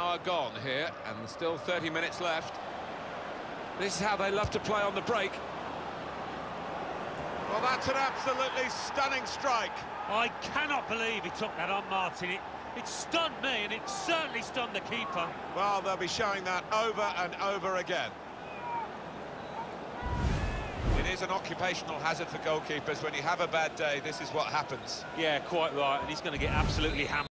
Hour gone here, and still 30 minutes left. This is how they love to play on the break. Well, that's an absolutely stunning strike. I cannot believe he took that on, Martin. It, it stunned me, and it certainly stunned the keeper. Well, they'll be showing that over and over again. It is an occupational hazard for goalkeepers. When you have a bad day, this is what happens. Yeah, quite right, and he's going to get absolutely hammered.